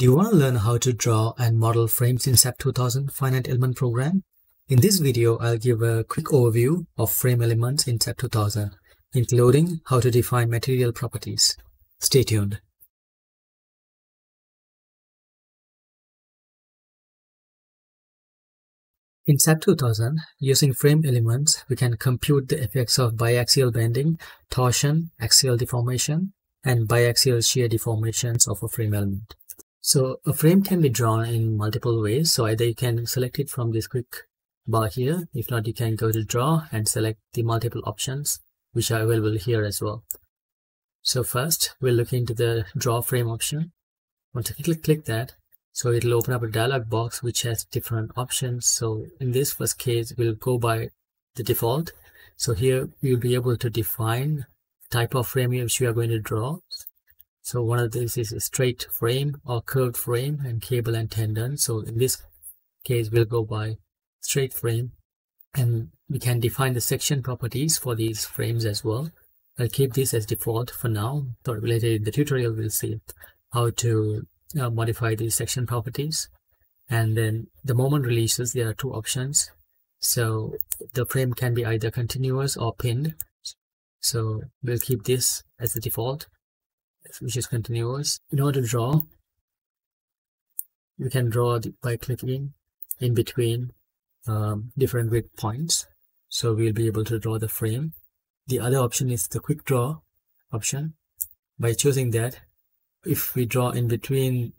Do you want to learn how to draw and model frames in SAP 2000 Finite Element program? In this video, I'll give a quick overview of frame elements in SAP 2000, including how to define material properties. Stay tuned. In SAP 2000, using frame elements, we can compute the effects of biaxial bending, torsion, axial deformation, and biaxial shear deformations of a frame element. So a frame can be drawn in multiple ways. So either you can select it from this quick bar here. If not, you can go to draw and select the multiple options which are available here as well. So first we'll look into the draw frame option. Once you click, click that, so it'll open up a dialog box which has different options. So in this first case, we'll go by the default. So here you'll be able to define type of frame which you are going to draw. So one of these is a straight frame or curved frame and cable and tendon. So in this case, we'll go by straight frame and we can define the section properties for these frames as well. I'll keep this as default for now. But later in the tutorial, we'll see how to uh, modify these section properties. And then the moment releases, there are two options. So the frame can be either continuous or pinned. So we'll keep this as the default which is continuous. In order to draw, you can draw by clicking in between um, different grid points. So we'll be able to draw the frame. The other option is the quick draw option. By choosing that, if we draw in between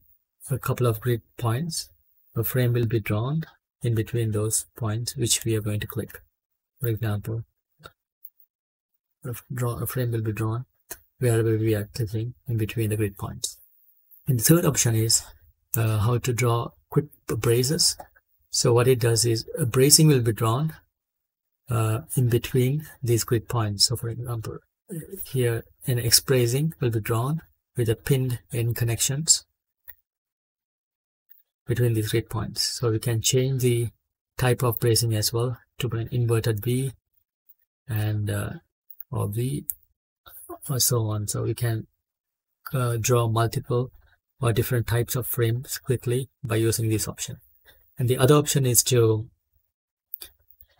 a couple of grid points, a frame will be drawn in between those points which we are going to click. For example, draw, a frame will be drawn wherever we are clicking in between the grid points. And the third option is uh, how to draw quick braces. So what it does is a bracing will be drawn uh, in between these grid points. So for example, here an X bracing will be drawn with a pinned end connections between these grid points. So we can change the type of bracing as well to an inverted V and uh, or V or so on. So we can uh, draw multiple or different types of frames quickly by using this option. And the other option is to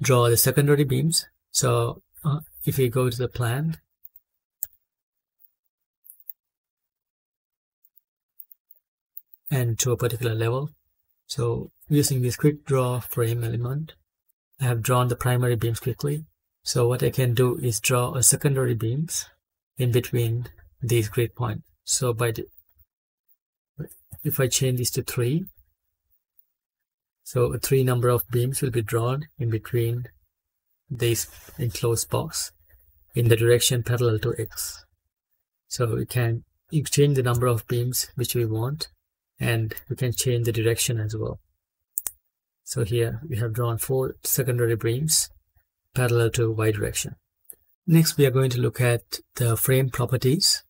draw the secondary beams. So uh, if we go to the plan, and to a particular level. So using this quick draw frame element, I have drawn the primary beams quickly. So what I can do is draw a secondary beams in between these grid points. So by the, if I change this to three, so a three number of beams will be drawn in between this enclosed box in the direction parallel to X. So we can change the number of beams which we want and we can change the direction as well. So here we have drawn four secondary beams parallel to Y direction. Next, we are going to look at the frame properties.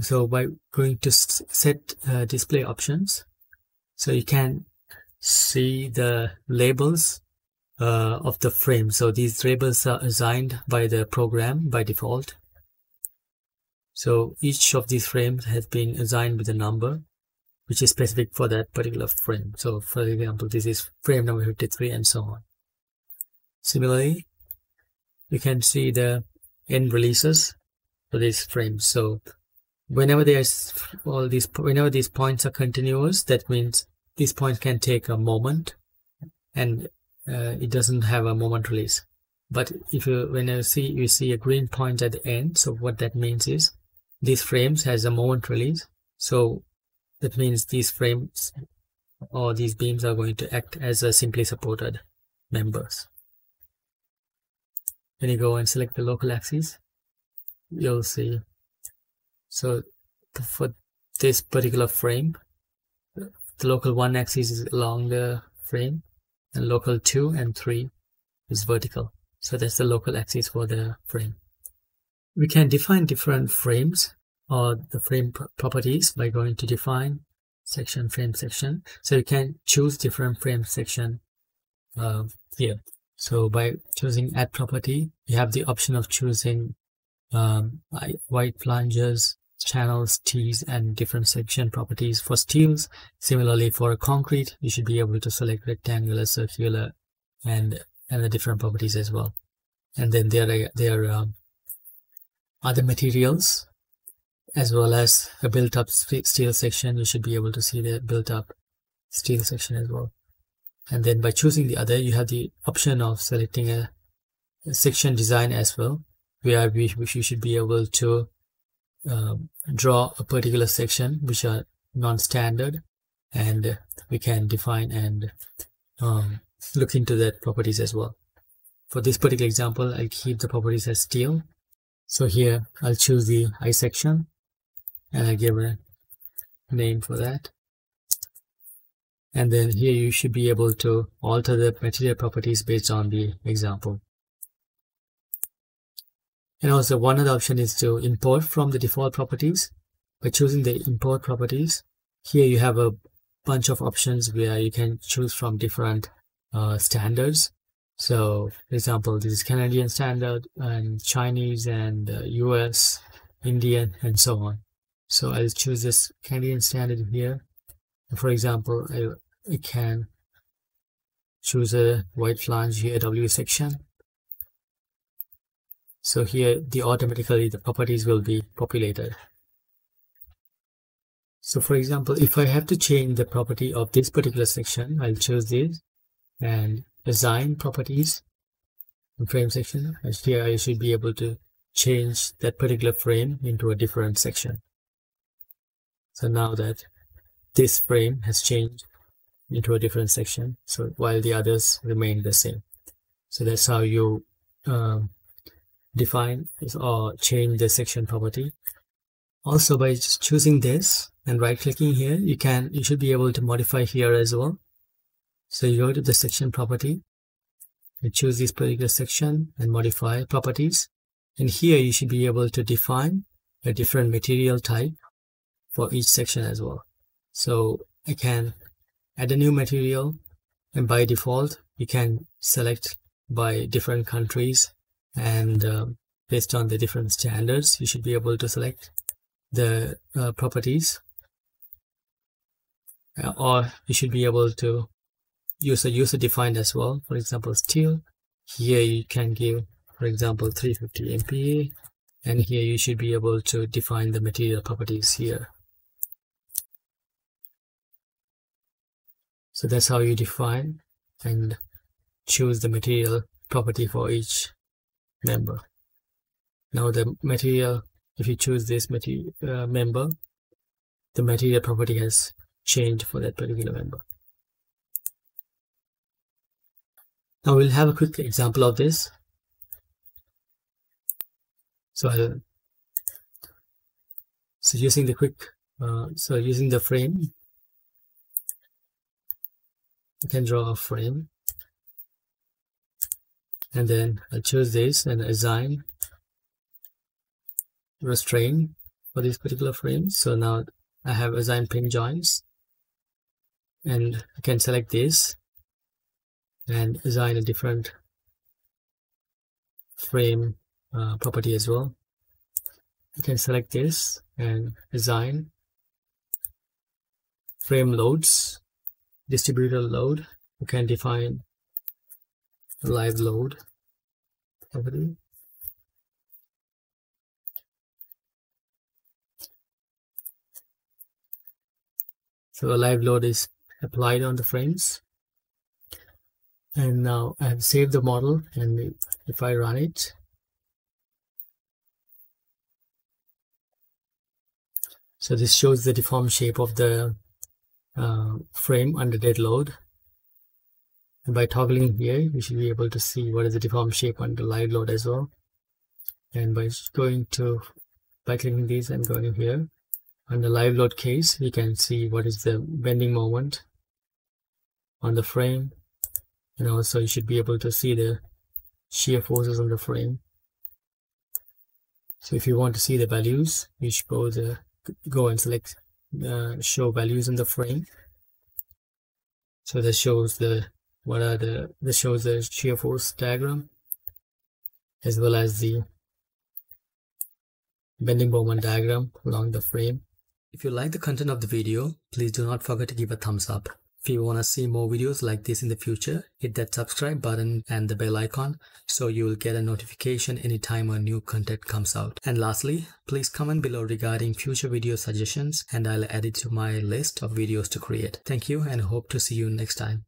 So by going to set uh, display options, so you can see the labels uh, of the frame. So these labels are assigned by the program by default. So each of these frames has been assigned with a number which is specific for that particular frame. So for example, this is frame number 53 and so on. Similarly, you can see the end releases for these frames. So whenever there's all these, whenever these points are continuous, that means these points can take a moment and uh, it doesn't have a moment release. But if you, when you see, you see a green point at the end. So what that means is these frames has a moment release. So that means these frames or these beams are going to act as a simply supported members when you go and select the local axis you'll see. So for this particular frame the local 1 axis is along the frame and local 2 and 3 is vertical. So that's the local axis for the frame. We can define different frames or the frame properties by going to define section frame section. So you can choose different frame section uh, here so by choosing add property, you have the option of choosing um, wide flanges, channels, tees, and different section properties for steels. Similarly, for concrete, you should be able to select rectangular, circular, and and the different properties as well. And then there are there are um, other materials as well as a built-up steel section. You should be able to see the built-up steel section as well. And then by choosing the other, you have the option of selecting a, a section design as well, where we, which you should be able to um, draw a particular section which are non-standard and we can define and um, look into that properties as well. For this particular example, I'll keep the properties as steel. So here I'll choose the I section and I'll give a name for that. And then here you should be able to alter the material properties based on the example. And also one other option is to import from the default properties. By choosing the import properties, here you have a bunch of options where you can choose from different uh, standards. So for example, this is Canadian standard and Chinese and uh, US, Indian and so on. So I'll choose this Canadian standard here. For example, I, I can choose a wide flange here W section so here the automatically the properties will be populated. So for example, if I have to change the property of this particular section, I'll choose this and assign properties in frame section. And here I should be able to change that particular frame into a different section. So now that this frame has changed into a different section, so while the others remain the same. So that's how you um, define or change the section property. Also by just choosing this and right clicking here, you can you should be able to modify here as well. So you go to the section property, you choose this particular section and modify properties. And here you should be able to define a different material type for each section as well. So I can add a new material and by default you can select by different countries and uh, based on the different standards you should be able to select the uh, properties. Uh, or you should be able to use a user defined as well. For example steel. Here you can give for example 350 MPa and here you should be able to define the material properties here so that's how you define and choose the material property for each member. Now the material, if you choose this material uh, member, the material property has changed for that particular member. Now we'll have a quick example of this. So I'll, so using the quick, uh, so using the frame, you can draw a frame. And then I choose this and assign restraint for this particular frame. So now I have assigned pin joints and I can select this and assign a different frame uh, property as well. You can select this and assign frame loads distributor load you can define live load property. So a live load is applied on the frames. And now I have saved the model and if I run it, so this shows the deformed shape of the uh, frame under dead load and by toggling here, you should be able to see what is the deformed shape under live load as well. And by going to, by clicking these and going here, on the live load case, we can see what is the bending moment on the frame. And also you should be able to see the shear forces on the frame. So if you want to see the values, you should go the go and select uh, show values in the frame. So that shows the what are the this shows the shear force diagram as well as the bending moment diagram along the frame. If you like the content of the video, please do not forget to give a thumbs up. If you want to see more videos like this in the future, hit that subscribe button and the bell icon so you will get a notification anytime a new content comes out. And lastly, please comment below regarding future video suggestions and I'll add it to my list of videos to create. Thank you and hope to see you next time.